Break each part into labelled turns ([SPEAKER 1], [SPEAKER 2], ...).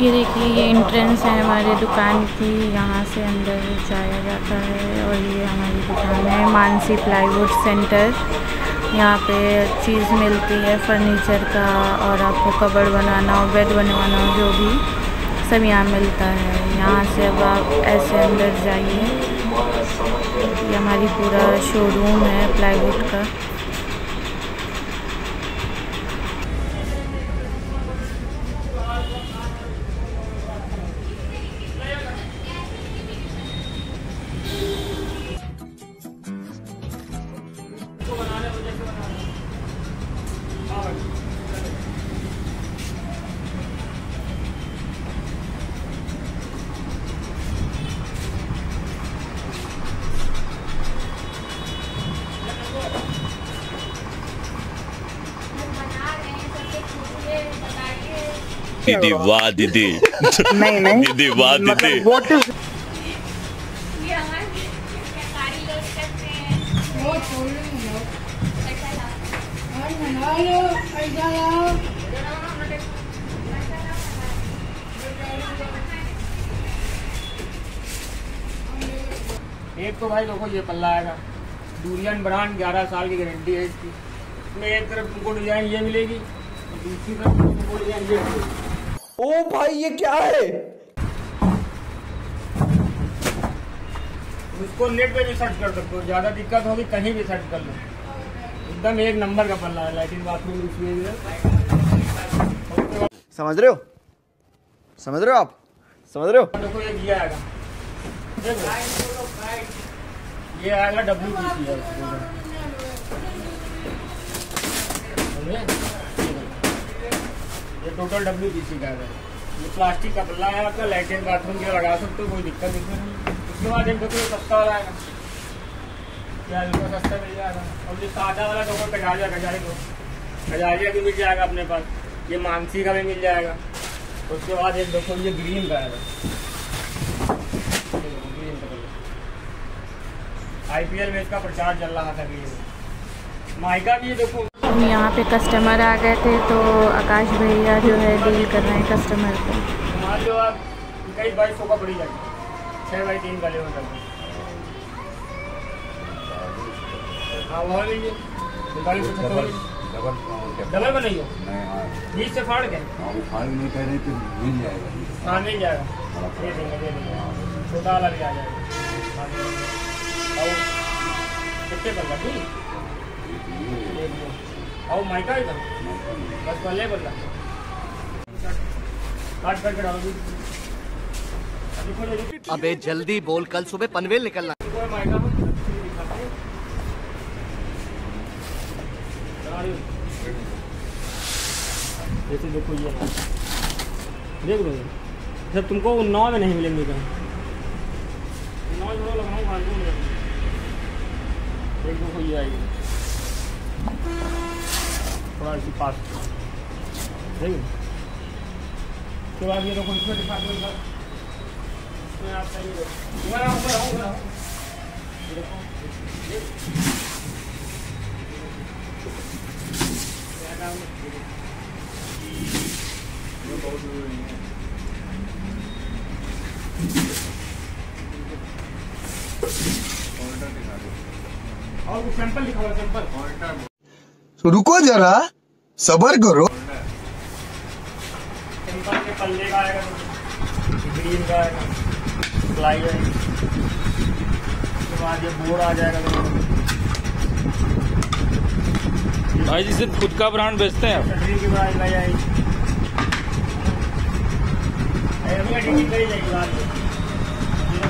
[SPEAKER 1] ये देखिए, ये एंट्रेंस है हमारे दुकान की। यहाँ से अंदर जाया जाता है और ये हमारी दुकान है मानसी प्लाईवुड सेंटर यहाँ पे चीज़ मिलती है फर्नीचर का और आपको कबड़ बनाना हो बेड बनवाना हो, जो भी, सब यहाँ मिलता है। यहाँ से अब आप ऐसे अंदर जाइए। ये हमारी पूरा शोरूम है प्लाईवुड का।
[SPEAKER 2] दीदी वाह दीदी
[SPEAKER 3] नहीं नहीं.
[SPEAKER 2] दीदी वाह दीदी
[SPEAKER 3] व्हाट इज़
[SPEAKER 4] हैं
[SPEAKER 5] एक तो भाई देखो ये पल्ला आएगा। डूरियन ब्रांड 11 साल की गारंटी है इसकी। इसमें एक तरफ़ तुमको डिज़ाइन ये मिलेगी। दूसरी तरफ़ तुमको डिज़ाइन ये। मिलेगी
[SPEAKER 3] ओ भाई ये क्या है?
[SPEAKER 5] उसको नेट पे भी सर्च कर सकते हो। ज़्यादा दिक्कत होगी कहीं भी सर्च कर लो। एकदम एक नंबर का पल्ला है लैट्रिन बाथरूम इसमें
[SPEAKER 3] समझ रहे हो? समझ रहे हो आप? समझ रहे हो?
[SPEAKER 5] देखो ये ये आएगा। देखो। ये आएगा डब्ल्यू पी सी है। टोटल डब्ल्यू पी सी का है। ये प्लास्टिक का पल्ला है, आपका लैट्रिन बाथरूम के लगा सकते हो, कोई दिक्कत नहीं। उसके बाद एक देखो सस्ता वाला आएगा क्या इसको सस्ता मिल जाएगा। और ये सादा वाला देखो कजारिया कजारी को कजारिया भी मिल जाएगा अपने पास। ये मानसी का भी मिल जाएगा। उसके बाद एक देखो, ये ग्रीन का आएगा आईपीएल में इसका प्रचार चल रहा था ग्रीन माइका भी देखो
[SPEAKER 1] हम यहाँ पे कस्टमर आ गए थे तो आकाश भैया जो है डील कर रहे हैं कस्टमर को।
[SPEAKER 5] मान लो आप कई बाईस सौ का पड़ी जाएगी। छः बाई तीन का लेवल हाँ वह लीजिए पैंतालीस सौ छत्तर डबल का नहीं हो। बीस से फाड़ के। हाँ मिल जाएगा। दे देंगे दे देंगे। छोटा वाला भी आ जाएगा। और कितने का लगी? और माइका था बस पहले बोला काट करके डालो। दी देखो।
[SPEAKER 6] अबे जल्दी बोल कल सुबह पनवेल निकलना।
[SPEAKER 5] जैसे देखो ये। देख लो जब तुमको उन्नाव में नहीं मिलेंगे कहीं उन्नाव। देखो ये आएगी। थोड़ा इसी पास ठीक उसके बाद ये देखो, इसमें दिखा दो इसमें आप ये देखो क्या है? और सैंपल दिखाओ सैंपल
[SPEAKER 7] तो रुको जरा सबर करो।
[SPEAKER 5] सिंपल के पल्ले का आएगा ग्रीन का आएगा प्लाई आएगी उसके बाद ये बोर्ड आ जाएगा
[SPEAKER 8] भाई जी सिर्फ़ खुद का ब्रांड बेचते हैं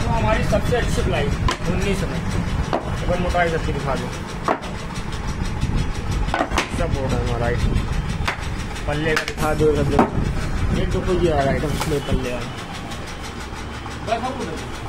[SPEAKER 5] हमारी सबसे अच्छी प्लाई उन्नीस में। मोटाई सबकी दिखा दो सब आइटम पल्ले का दिखा दो ये देखो ये आ रहा है इसमें पल्ले हम